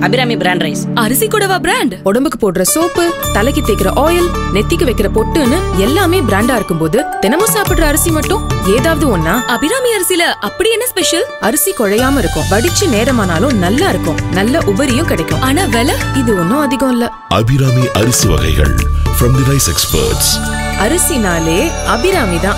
Abirami brand rice அரிசி கூடவா brand உடம்புக்கு போடுற சோப்பு தலைக்கு தேய்க்கிற ஆயில் நெத்திக்கு வைக்கிற பொட்டுன்னு எல்லாமே பிராண்டா இருக்கும்போது தினமும் சாப்பிடுற அரிசி மட்டும் ஏதாவது ஒன்னா அபிராமி அரிசில அப்படி என்ன ஸ்பெஷல் அரிசி குழையாம இருக்கும். வடிச்சு நேரமானாலும் நல்லா இருக்கும். நல்ல உபரியும் கிடைக்கும். ஆனா விலை? இது ஒன்னும் அதிகம் இல்ல. அபிராமி அரிசி வகைகள் from the rice experts. அரிசினாலே Abirami தான்.